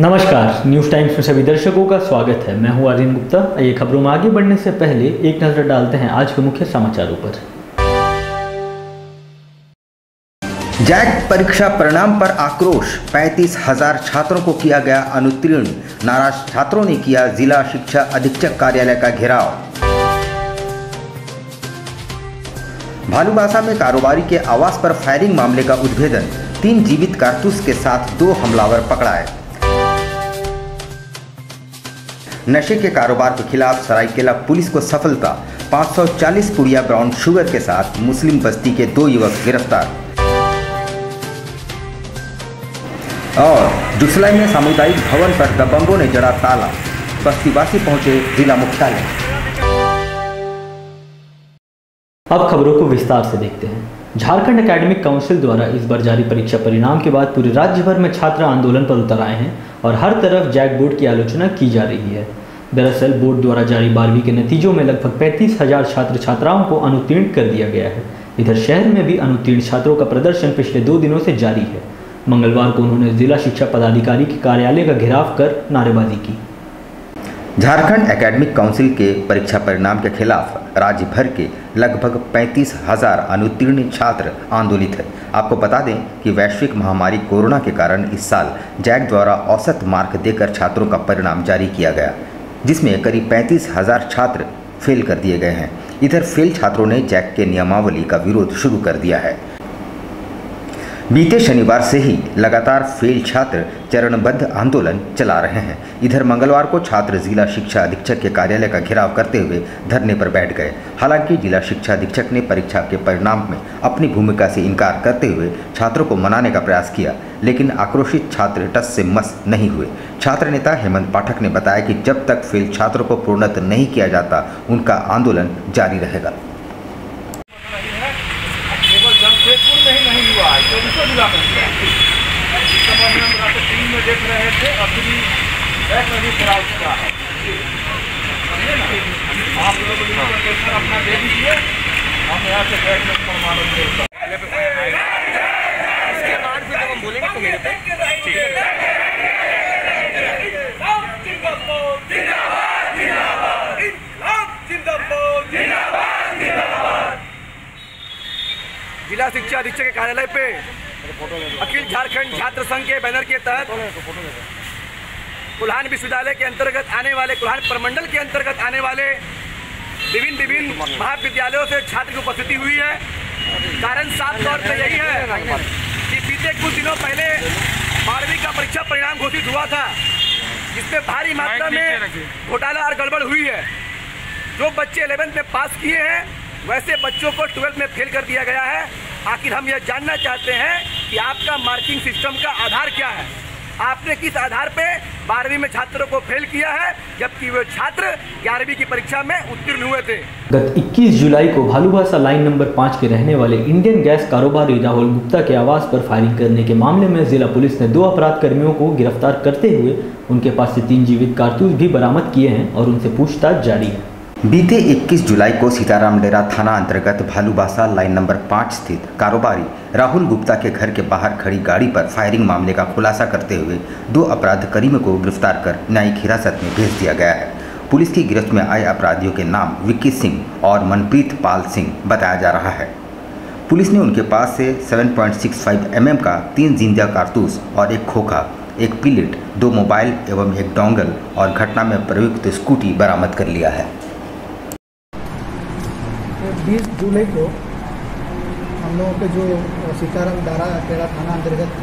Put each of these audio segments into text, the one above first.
नमस्कार, news times में सभी दर्शकों का स्वागत है। मैं हूँ आर्यन गुप्ता। आइए खबरों में आगे बढ़ने से पहले एक नज़र डालते हैं आज के मुख्य समाचारों पर। जैक परीक्षा परिणाम पर आक्रोश, पैंतीस हज़ार छात्रों को किया गया अनुत्तीर्ण। नाराज़ छात्रों ने किया जिला शिक्षा अधीक्षक कार्यालय का घेराव। भालूबासा में कारोबारी के आवास पर फायरिंग मामले का उद्भेदन। तीन जीवित कारतूस के साथ दो हमलावर पकड़ाए। नशे के कारोबार के खिलाफ सरायकेला पुलिस को सफलता 540 पुड़िया ब्राउन शुगर के साथ मुस्लिम बस्ती के दो युवक गिरफ़्तार। और जुसलाई में सामुदायिक भवन पर दबंगों ने जड़ा ताला, बस्तीवासी पहुँचे जिला मुख्यालय। अब खबरों को विस्तार से देखते हैं। झारखंड एकेडमिक काउंसिल द्वारा इस बार जारी परीक्षा परिणाम के बाद पूरे राज्य भर में छात्र आंदोलन पर उतर आए हैं। और हर तरफ़ जैक बोर्ड की आलोचना की जा रही है। दरअसल बोर्ड द्वारा जारी बारहवीं के नतीजों में लगभग पैंतीस हज़ार छात्र छात्राओं को अनुत्तीर्ण कर दिया गया है। इधर शहर में भी अनुत्तीर्ण छात्रों का प्रदर्शन पिछले दो दिनों से जारी है। मंगलवार को उन्होंने जिला शिक्षा पदाधिकारी के कार्यालय का घेराव कर नारेबाजी की। झारखंड एकेडमिक काउंसिल के परीक्षा परिणाम के खिलाफ राज्य भर के लगभग पैंतीस हज़ार अनुत्तीर्ण छात्र आंदोलित है। आपको बता दें कि वैश्विक महामारी कोरोना के कारण इस साल जैक द्वारा औसत मार्क देकर छात्रों का परिणाम जारी किया गया, जिसमें करीब पैंतीस हज़ार छात्र फेल कर दिए गए हैं। इधर फेल छात्रों ने जैक के नियमावली का विरोध शुरू कर दिया है। बीते शनिवार से ही लगातार फेल छात्र चरणबद्ध आंदोलन चला रहे हैं। इधर मंगलवार को छात्र जिला शिक्षा अधीक्षक के कार्यालय का घेराव करते हुए धरने पर बैठ गए। हालाँकि जिला शिक्षा अधीक्षक ने परीक्षा के परिणाम में अपनी भूमिका से इनकार करते हुए छात्रों को मनाने का प्रयास किया, लेकिन आक्रोशित छात्र टस से मस नहीं हुए। छात्र नेता हेमंत पाठक ने बताया कि जब तक फेल छात्रों को प्रोन्नत नहीं किया जाता, उनका आंदोलन जारी रहेगा केवल जमशेदपुर में ही नहीं हुआ है चौबीसों जिला में इस समय हम रात तीन में देख रहे थे अभी में भी खराब चुका है। आप लोग अपना दे दीजिए हम यहाँ से बैठ में परमाणु इसके बाद फिर जब हम बोलेंगे तो मेरे पे ठीक है जिला शिक्षा अधीक्षक के कार्यालय पे। अखिल झारखंड छात्र संघ के बैनर के तहत कुल्हान विश्वविद्यालय के अंतर्गत आने वाले कुल्हान प्रमंडल के अंतर्गत आने वाले विभिन्न विभिन्न महाविद्यालयों से छात्र की उपस्थिति हुई है। कारण साफ़ तौर पर यही है कि बीते कुछ दिनों पहले बारहवीं का परीक्षा परिणाम घोषित हुआ था जिसमें भारी मात्रा में घोटाला और गड़बड़ हुई है। जो बच्चे इलेवेंथ में पास किए हैं वैसे बच्चों को ट्वेल्थ में फेल कर दिया गया है। आखिर हम यह जानना चाहते हैं कि आपका मार्किंग सिस्टम का आधार क्या है? आपने किस आधार पे बारहवीं में छात्रों को फेल किया है, जबकि वे छात्र ग्यारहवीं की परीक्षा में उत्तीर्ण हुए थे? गत 21 जुलाई को भालूबासा लाइन नंबर पाँच के रहने वाले इंडियन गैस कारोबारी राहुल गुप्ता के आवास पर फायरिंग करने के मामले में जिला पुलिस ने दो अपराध कर्मियों को गिरफ़्तार करते हुए उनके पास से तीन जीवित कारतूस भी बरामद किए हैं और उनसे पूछताछ जारी है। बीते 21 जुलाई को सीताराम डेरा थाना अंतर्गत भालूबासा लाइन नंबर पाँच स्थित कारोबारी राहुल गुप्ता के घर के बाहर खड़ी गाड़ी पर फायरिंग मामले का खुलासा करते हुए दो अपराध कर्मियों को गिरफ़्तार कर न्यायिक हिरासत में भेज दिया गया है। पुलिस की गिरफ्त में आए अपराधियों के नाम विक्की सिंह और मनप्रीत पाल सिंह बताया जा रहा है। पुलिस ने उनके पास से 7.65 mm का तीन ज़िंदा कारतूस और एक खोखा, एक पिलेट, दो मोबाइल एवं एक डोंगल और घटना में प्रयुक्त स्कूटी बरामद कर लिया है। बीस जुलाई को हम लोगों के जो सीताराम दारा टेड़ा थाना अंतर्गत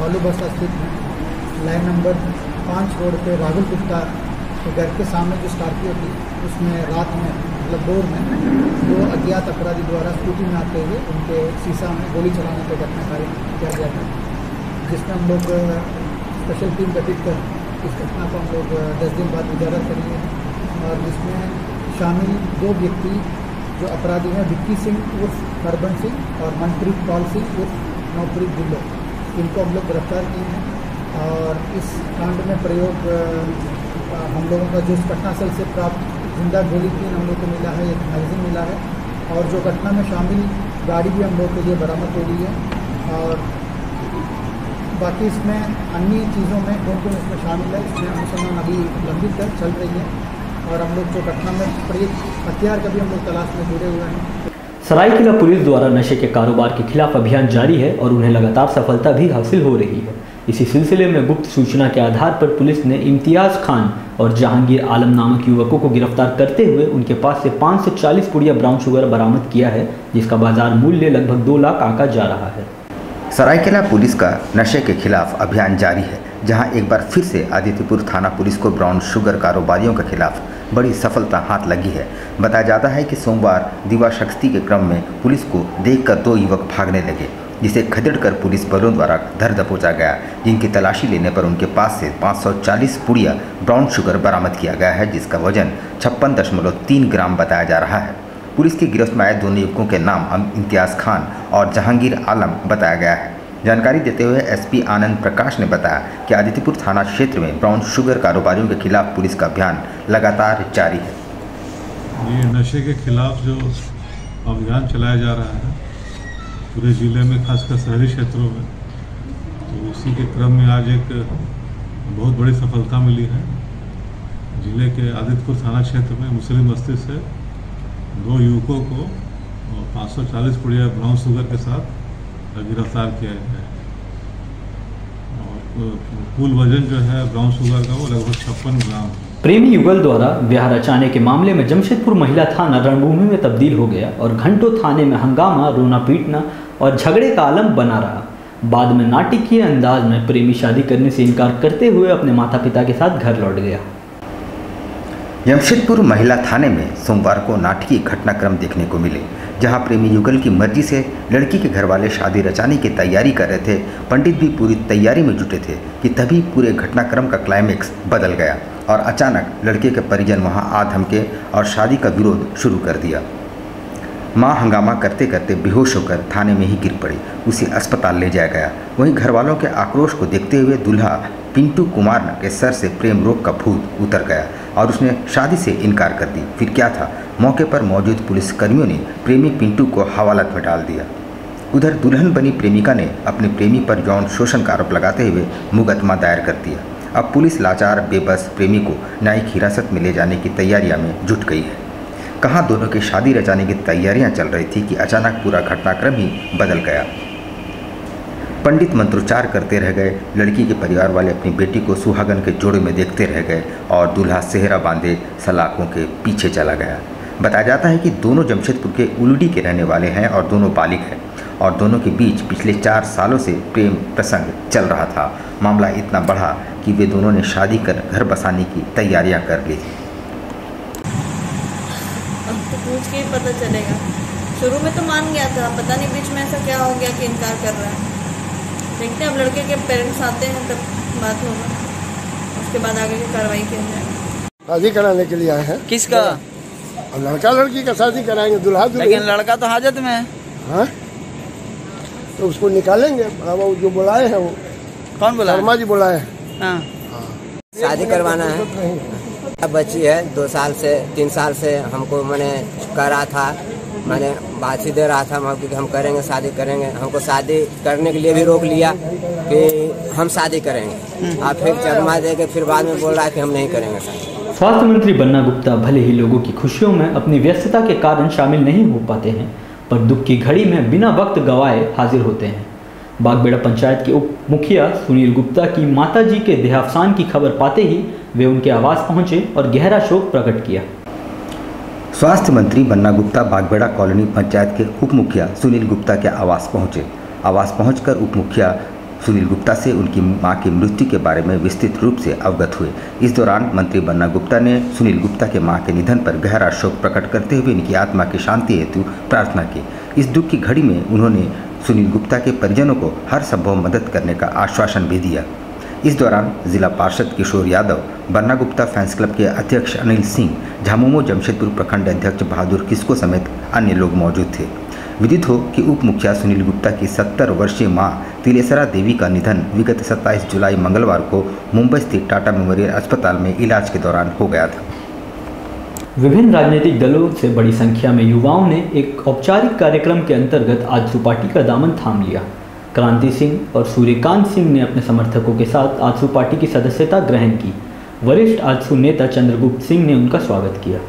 बालू बस्ता स्थित लाइन नंबर पाँच रोड पे राहुल गुप्ता के घर के सामने जो स्कॉर्पियो थी, उसमें रात में मतलब भोर में, दो अज्ञात अपराधी द्वारा स्कूटी में आते हुए उनके शीशा में गोली चलाने का घटना कार्य किया गया था, जिसमें हम लोग स्पेशल टीम गठित कर इस घटना को हम लोग दस दिन बाद उजागर करेंगे और जिसमें शामिल दो व्यक्ति जो अपराधी हैं, विक्की सिंह उर्फ़ हरबन सिंह और मनप्रीत पाल सिंह उर्फ़ नवप्रीत ढिल्लो। इनको हम लोग गिरफ़्तार किए हैं और इस कांड में प्रयोग हम लोगों का जो इस घटनास्थल से प्राप्त ज़िंदा गोली तीन हम लोग को मिला है, एक मैगजीन मिला है और जो घटना में शामिल गाड़ी भी हम लोग के लिए बरामद हो गई है और बाकी इसमें अन्य चीज़ों में कौन कौन इसमें शामिल है, इसमें अनुसंधान अभी लंबित है, चल रही है। और हम लोग जो घटना में पड़ी हथियार का भी हम लोग तलाश में जुड़े हुए हैं। सरायकेला पुलिस द्वारा नशे के कारोबार के खिलाफ अभियान जारी है और उन्हें लगातार सफलता भी हासिल हो रही है। इसी सिलसिले में गुप्त सूचना के आधार पर पुलिस ने इम्तियाज़ खान और जहांगीर आलम नामक युवकों को गिरफ़्तार करते हुए उनके पास से 540 पुड़िया ब्राउन शुगर बरामद किया है जिसका बाज़ार मूल्य लगभग दो लाख आका जा रहा है। सरायकेला पुलिस का नशे के खिलाफ अभियान जारी है जहाँ एक बार फिर से आदित्यपुर थाना पुलिस को ब्राउन शुगर कारोबारियों के खिलाफ बड़ी सफलता हाथ लगी है। बताया जाता है कि सोमवार दिवा शक्ति के क्रम में पुलिस को देखकर दो युवक भागने लगे, जिसे खदेड़कर पुलिस बलों द्वारा धर दबोचा गया, जिनकी तलाशी लेने पर उनके पास से 540 पुड़िया ब्राउन शुगर बरामद किया गया है, जिसका वज़न छप्पन दशमलव तीन ग्राम बताया जा रहा है। पुलिस की गिरफ्त में आए दोनों युवकों के नाम इम्तियाज़ खान और जहांगीर आलम बताया गया है। जानकारी देते हुए एसपी आनंद प्रकाश ने बताया कि आदित्यपुर थाना क्षेत्र में ब्राउन शुगर कारोबारियों के खिलाफ पुलिस का अभियान लगातार जारी है। ये नशे के खिलाफ जो अभियान चलाया जा रहा है, पूरे ज़िले में, खासकर शहरी क्षेत्रों में तो उसी के क्रम में आज एक बहुत बड़ी सफलता मिली है। ज़िले के आदित्यपुर थाना क्षेत्र में मुस्लिम बस्ती से दो युवकों को 540 पुड़िया ब्राउन शुगर के साथ गिरफ़्तार किया गया है। और कुल वज़न जो है, ब्राउन शुगर का वो लगभग छप्पन ग्राम। प्रेमी युगल द्वारा ब्याह रचाने के मामले में जमशेदपुर महिला थाना रणभूमि में तब्दील हो गया और घंटों थाने में हंगामा, रोना पीटना और झगड़े का आलम बना रहा। बाद में नाटकीय अंदाज में प्रेमी शादी करने से इनकार करते हुए अपने माता पिता के साथ घर लौट गया। जमशेदपुर महिला थाने में सोमवार को नाटकीय घटनाक्रम देखने को मिले, जहाँ प्रेमी युगल की मर्ज़ी से लड़की के घर वाले शादी रचाने की तैयारी कर रहे थे। पंडित भी पूरी तैयारी में जुटे थे कि तभी पूरे घटनाक्रम का क्लाइमेक्स बदल गया और अचानक लड़के के परिजन वहाँ आ धमके और शादी का विरोध शुरू कर दिया। माँ हंगामा करते करते बेहोश होकर थाने में ही गिर पड़ी। उसे अस्पताल ले जाया गया। वहीं घर वालों के आक्रोश को देखते हुए दूल्हा पिंटू कुमार के सर से प्रेम रोग का भूत उतर गया। और उसने शादी से इनकार कर दी। फिर क्या था? मौके पर मौजूद पुलिसकर्मियों ने प्रेमी पिंटू को हवालत में डाल दिया। उधर दुल्हन बनी प्रेमिका ने अपने प्रेमी पर यौन शोषण का आरोप लगाते हुए मुकदमा दायर कर दिया। अब पुलिस लाचार, बेबस प्रेमी को न्यायिक हिरासत में ले जाने की तैयारियाँ में जुट गई है। कहाँ दोनों की शादी रचाने की तैयारियाँ चल रही थी कि अचानक पूरा घटनाक्रम ही बदल गया? पंडित मंत्रोच्चार करते रह गए। लड़की के परिवार वाले अपनी बेटी को सुहागन के जोड़े में देखते रह गए और दूल्हा सेहरा बांधे सलाखों के पीछे चला गया। बताया जाता है कि दोनों जमशेदपुर के उलडी के रहने वाले हैं और दोनों बालिक हैं और दोनों के बीच पिछले चार सालों से प्रेम प्रसंग चल रहा था। मामला इतना बढ़ा कि वे दोनों ने शादी कर घर बसाने की तैयारियाँ कर ली तो पूछ के पता चलेगा। शुरू में तो मान गया था, पता नहीं बीच में ऐसा क्या हो गया कि इनकार कर रहा है। देखते हैं अब लड़के के पेरेंट्स आते हैं तब बात होगा। उसके बाद आगे की कार्रवाई की जाएगी शादी कराने के लिए आए हैं। किसका? और लड़का लड़की का शादी कराएँगे दुल्हा लेकिन लड़का तो हाजत में है। हाँ? तो उसको निकालेंगे। अब वो जो बुलाए हैं वो। कौन बोला शर्मा जी बुलाए हैं। हाँ। शादी करवाना है। बच्ची है दो साल से तीन साल से हमको मैंने कर रहा था। मैंने बातचीत दे रहा था कि हम करेंगे शादी करेंगे। हमको शादी करने के लिए भी रोक लिया कि हम शादी करेंगे। और फिर चरमा दे के फिर बाद में बोल रहा है कि हम नहीं करेंगे शादी। स्वास्थ्य मंत्री बन्ना गुप्ता भले ही लोगों की खुशियों में अपनी व्यस्तता के कारण शामिल नहीं हो पाते हैं पर दुख की घड़ी में बिना वक्त गवाए हाजिर होते हैं। बागबेड़ा पंचायत के उप मुखिया सुनील गुप्ता की माताजी के देहावसान की खबर पाते ही वे उनके आवास पहुँचे और गहरा शोक प्रकट किया। स्वास्थ्य मंत्री बन्ना गुप्ता बागबेड़ा कॉलोनी पंचायत के उप मुखिया सुनील गुप्ता के आवास पहुँचे। आवास पहुंचकर उप मुखिया सुनील गुप्ता से उनकी माँ की मृत्यु के बारे में विस्तृत रूप से अवगत हुए। इस दौरान मंत्री बन्ना गुप्ता ने सुनील गुप्ता के माँ के निधन पर गहरा शोक प्रकट करते हुए उनकी आत्मा की शांति हेतु प्रार्थना की। इस दुख की घड़ी में उन्होंने सुनील गुप्ता के परिजनों को हर संभव मदद करने का आश्वासन भी दिया। इस दौरान जिला पार्षद किशोर यादव, बन्ना गुप्ता फैंस क्लब के अध्यक्ष अनिल सिंह, झामुमो जमशेदपुर प्रखंड अध्यक्ष बहादुर किस्को समेत अन्य लोग मौजूद थे। विदित हो कि उप मुखिया सुनील गुप्ता की 70 वर्षीय माँ तिलेसरा देवी का निधन विगत 27 जुलाई मंगलवार को मुंबई स्थित टाटा मेमोरियल अस्पताल में इलाज के दौरान हो गया था। विभिन्न राजनीतिक दलों से बड़ी संख्या में युवाओं ने एक औपचारिक कार्यक्रम के अंतर्गत आज त्रिपाठी का दामन थाम लिया। क्रांति सिंह और सूर्यकांत सिंह ने अपने समर्थकों के साथ आजसू पार्टी की सदस्यता ग्रहण की। वरिष्ठ आजसू नेता चंद्रगुप्त सिंह ने उनका स्वागत किया।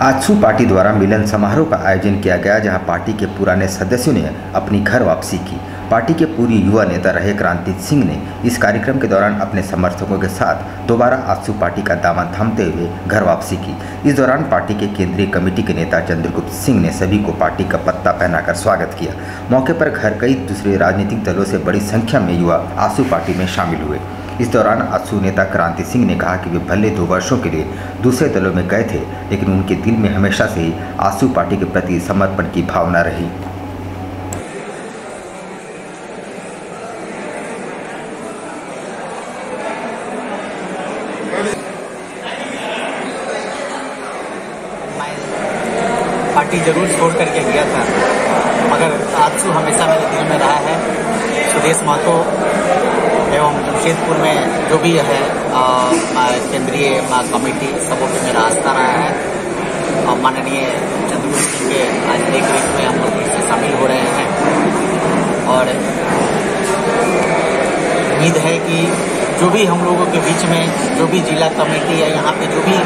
आजसू पार्टी द्वारा मिलन समारोह का आयोजन किया गया, जहाँ पार्टी के पुराने सदस्यों ने अपनी घर वापसी की। पार्टी के पूर्व युवा नेता रहे क्रांति सिंह ने इस कार्यक्रम के दौरान अपने समर्थकों के साथ दोबारा आजसू पार्टी का दामन थामते हुए घर वापसी की। इस दौरान पार्टी के केंद्रीय कमेटी के नेता चंद्रगुप्त सिंह ने सभी को पार्टी का पत्ता पहनाकर स्वागत किया। मौके पर घर कई दूसरे राजनीतिक दलों से बड़ी संख्या में युवा आजसू पार्टी में शामिल हुए। इस दौरान आजसू नेता क्रांति सिंह ने कहा कि वे भले दो वर्षों के लिए दूसरे दलों में गए थे, लेकिन उनके दिल में हमेशा से ही आजसू पार्टी के प्रति समर्पण की भावना रही। पार्टी ज़रूर छोड़ करके गया था मगर आजसू हमेशा मेरे दिल में रहा है सुदेश महतो एवं जमशेदपुर में भी है केंद्रीय कमेटी सबों पे मेरा आस्था रहा है। और माननीय चंद्रगुप्त सिंह के आज एक रीत में हम लोग शामिल हो रहे हैं। और उम्मीद है कि जो भी हम लोगों के बीच में, जो भी जिला कमेटी या यहाँ पे जो भी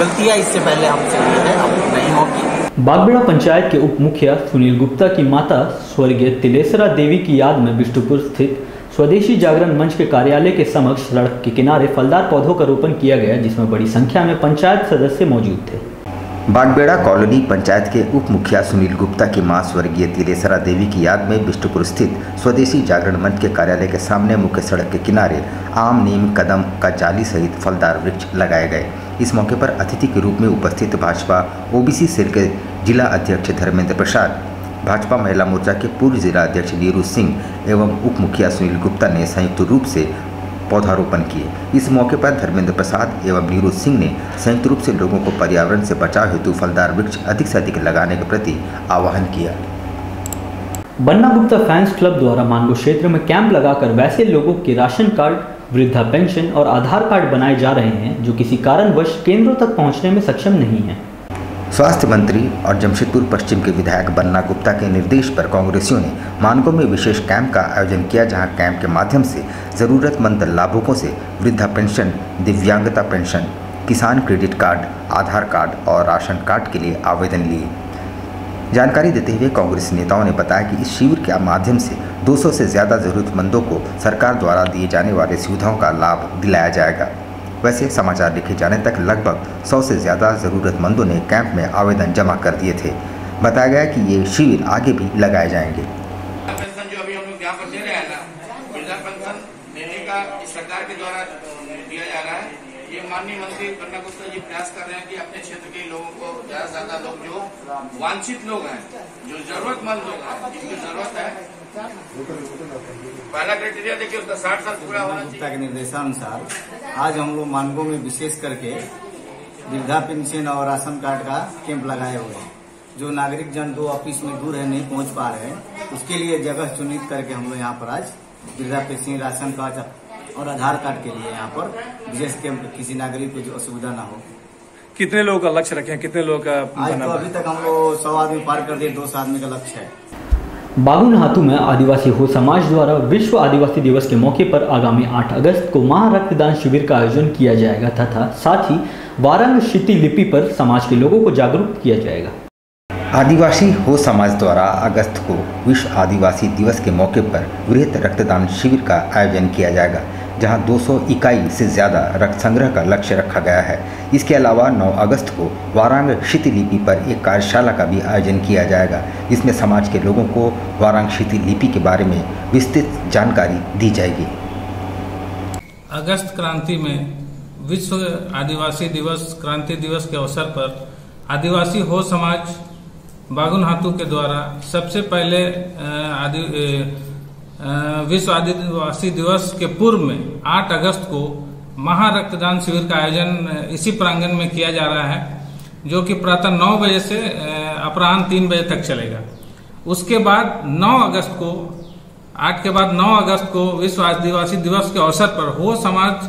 गलतियाँ इससे पहले हमसे हुई है, अब नहीं होगी। बागबेड़ा पंचायत के उप मुखिया सुनील गुप्ता की माता स्वर्गीय तिलेसरा देवी की याद में बिष्टुपुर स्थित स्वदेशी जागरण मंच के कार्यालय के समक्ष सड़क के किनारे फलदार पौधों का रोपण किया गया, जिसमें बड़ी संख्या में पंचायत सदस्य मौजूद थे। बागबेड़ा कॉलोनी पंचायत के उप मुखिया सुनील गुप्ता की माँ स्वर्गीय तिलेसरा देवी की याद में बिष्टुपुर स्थित स्वदेशी जागरण मंच के कार्यालय के सामने मुख्य सड़क के किनारे आम नीम कदम का जाली सहित फलदार वृक्ष लगाए गए। इस मौके पर अतिथि के रूप में उपस्थित भाजपा, ओबीसी सेल के जिला अध्यक्ष धर्मेंद्र प्रसाद भाजपा महिला मोर्चा के पूर्व जिला अध्यक्ष नीरू सिंह एवं उप मुखिया सुनील गुप्ता ने संयुक्त रूप से पौधारोपण किए। इस मौके पर धर्मेंद्र प्रसाद एवं नीरू सिंह ने संयुक्त रूप से लोगों को पर्यावरण से बचाव हेतु फलदार वृक्ष अधिक से अधिक लगाने के प्रति आह्वान किया। बन्ना गुप्ता फैंस क्लब द्वारा मानगो क्षेत्र में कैंप लगाकर वैसे लोगों के राशन कार्ड, वृद्धा पेंशन और आधार कार्ड बनाए जा रहे हैं, जो किसी कारणवश केंद्रों तक पहुँचने में सक्षम नहीं हैं। स्वास्थ्य मंत्री और जमशेदपुर पश्चिम के विधायक बन्ना गुप्ता के निर्देश पर कांग्रेसियों ने मानगो में विशेष कैंप का आयोजन किया, जहाँ कैंप के माध्यम से ज़रूरतमंद लाभुकों से वृद्धा पेंशन, दिव्यांगता पेंशन, किसान क्रेडिट कार्ड, आधार कार्ड और राशन कार्ड के लिए आवेदन लिए। जानकारी देते हुए कांग्रेस नेताओं ने बताया कि इस शिविर के माध्यम से 200 से ज़्यादा ज़रूरतमंदों को सरकार द्वारा दिए जाने वाले सुविधाओं का लाभ दिलाया जाएगा। वैसे समाचार लिखे जाने तक लगभग 100 से ज़्यादा ज़रूरतमंदों ने कैंप में आवेदन जमा कर दिए थे। बताया गया कि ये शिविर आगे भी लगाए जाएँगे। सरकार के द्वारा है। ये माननीय मंत्री गुप्ता जी प्रयास कर रहे हैं कि अपने क्षेत्र के लोगों को ज़्यादा से ज़्यादा लोग जो वांछित लोग हैं, जो जरूरतमंद लोग हैं, जिनकी ज़रूरत है पहला क्राइटेरिया देखिए उसका साठ साल पूरा होना चाहिए। के निर्देशानुसार आज हम लोग मानगो में विशेष करके वृद्धा पेंशन और राशन कार्ड का कैंप लगाए हुए हैं। जो नागरिक जन दो ऑफ़िस में दूर है नहीं पहुँच पा रहे हैं उसके लिए जगह चुनित करके हम लोग यहाँ पर आज वृद्धा पेंशन राशन कार्ड और आधार कार्ड के लिए यहाँ पर विशेष कैंप किसी नागरिक को जो असुविधा ना हो। कितने लोगों का लक्ष्य रखे? हैं कितने लोगों का आज तो अभी तक हम लोग सौ आदमी पार कर दिए दो सौ आदमी का लक्ष्य है। बागुनहातू में आदिवासी हो समाज द्वारा विश्व आदिवासी दिवस के मौके पर आगामी 8 अगस्त को महा रक्तदान शिविर का आयोजन किया जाएगा तथा साथ ही वारंग शिति लिपि पर समाज के लोगों को जागरूक किया जाएगा। आदिवासी हो समाज द्वारा अगस्त को विश्व आदिवासी दिवस के मौके पर वृहत रक्तदान शिविर का आयोजन किया जाएगा। जहाँ 200 इकाई से ज़्यादा रक्त संग्रह का लक्ष्य रखा गया है। इसके अलावा 9 अगस्त को वारांग क्षितिलिपि पर एक कार्यशाला का भी आयोजन किया जाएगा। जिसमें समाज के लोगों को वारांग क्षितिलिपि के बारे में विस्तृत जानकारी दी जाएगी। अगस्त क्रांति में विश्व आदिवासी दिवस क्रांति दिवस के अवसर पर आदिवासी हो समाज बागुन हाथू के द्वारा सबसे पहले आदि विश्व आदिवासी दिवस के पूर्व में 8 अगस्त को महा रक्तदान शिविर का आयोजन इसी प्रांगण में किया जा रहा है, जो कि प्रातः 9 बजे से अपराह्न 3 बजे तक चलेगा। उसके बाद 9 अगस्त को आठ के बाद 9 अगस्त को विश्व आदिवासी दिवस के अवसर पर हो समाज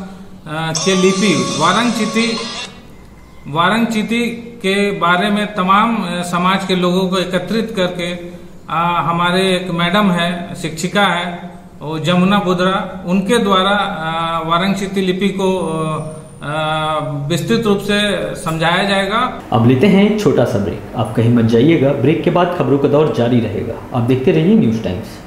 के लिपि वारंग चिति वारंग चिति के बारे में तमाम समाज के लोगों को एकत्रित करके आ, हमारे एक मैडम है शिक्षिका है वो जमुना बुद्रा उनके द्वारा वाराणसी लिपि को विस्तृत रूप से समझाया जाएगा। अब लेते हैं छोटा सा ब्रेक आप कहीं मत जाइएगा। ब्रेक के बाद खबरों का दौर जारी रहेगा। आप देखते रहिए न्यूज़ टाइम्स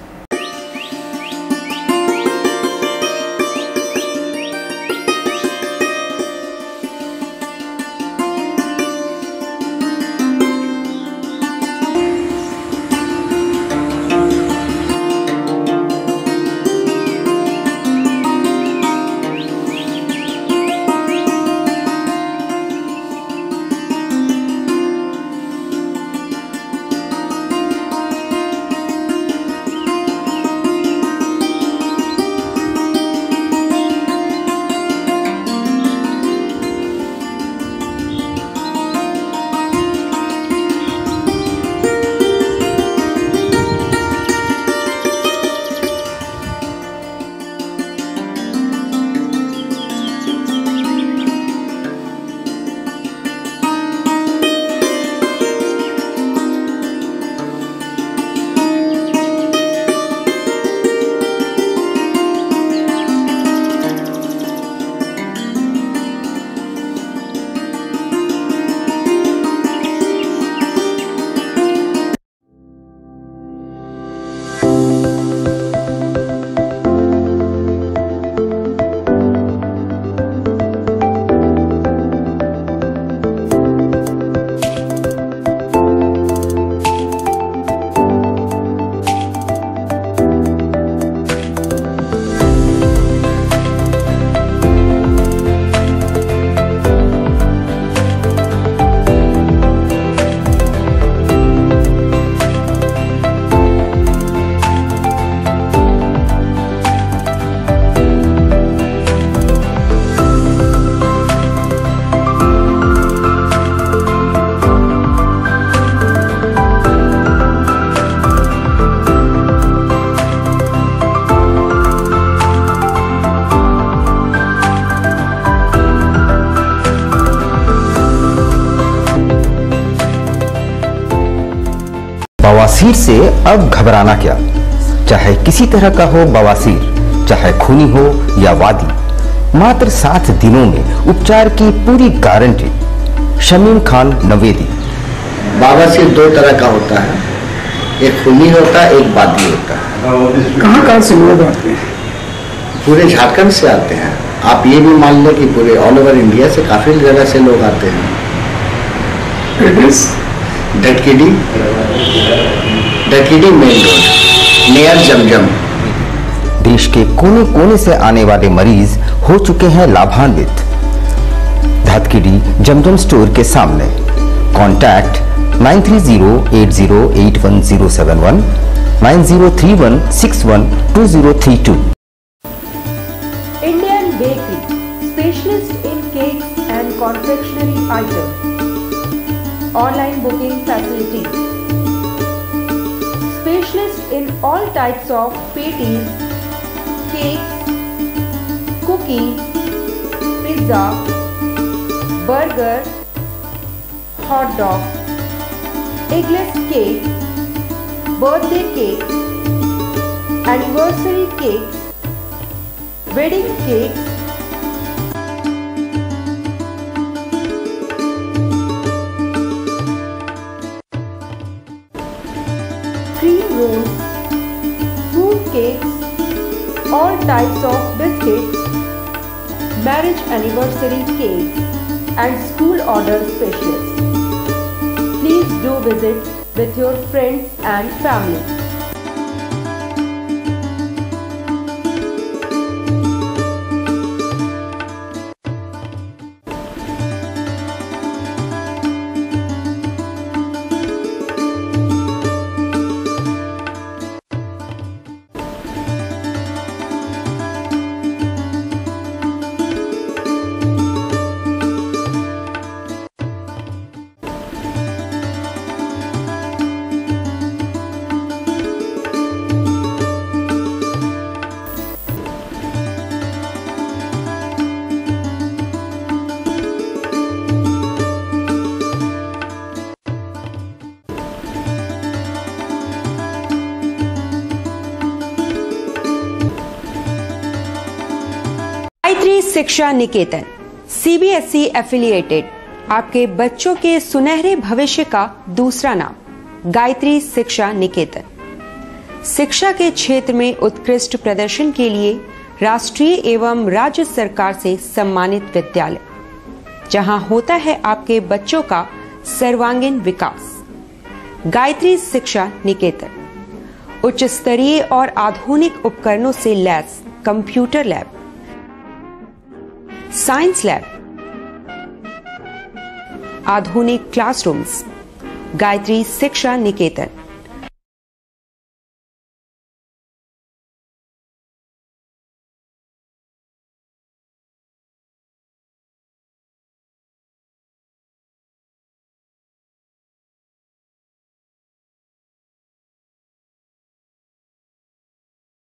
से अब घबराना क्या? चाहे किसी तरह का हो बवासीर चाहे खूनी हो या वादी मात्र सात दिनों में उपचार की पूरी गारंटी। शमीम खान नवेदी। बवासीर दो तरह का होता है। एक खूनी होता है एक वादी होता है। कहाँ कहाँ से लोग आते हैं पूरे झारखंड से आते हैं। आप ये भी मान लें कि पूरे ऑल ओवर इंडिया से काफ़ी जगह से लोग आते हैं। डटकीडी डटकीडी मेन रोड नियर जमजम देश के कोने कोने से आने वाले मरीज़ हो चुके हैं लाभान्वित धतकीडी जमजम स्टोर के सामने contact nine three zero eight zero eight one zero seven one nine zero three one six one two zero three two Indian Bakery, specialist in cakes and confectionery items. Online booking facilities. Specialist in all types of patties, cakes, cookies, pizza, burger, hot dog, eggless cake, birthday cake, anniversary cakes, wedding cakes, all types of biscuits, marriage anniversary cakes, and school order specials. Please do visit with your friends and family. शिक्षा निकेतन CBSE affiliated आपके बच्चों के सुनहरे भविष्य का दूसरा नाम, गायत्री शिक्षा निकेतन। शिक्षा के क्षेत्र में उत्कृष्ट प्रदर्शन के लिए राष्ट्रीय एवं राज्य सरकार से सम्मानित विद्यालय, जहाँ होता है आपके बच्चों का सर्वांगीण विकास। गायत्री शिक्षा निकेतन, उच्च स्तरीय और आधुनिक उपकरणों से लैस कंप्यूटर लैब साइंस लैब आधुनिक क्लासरूम्स गायत्री शिक्षा निकेतन.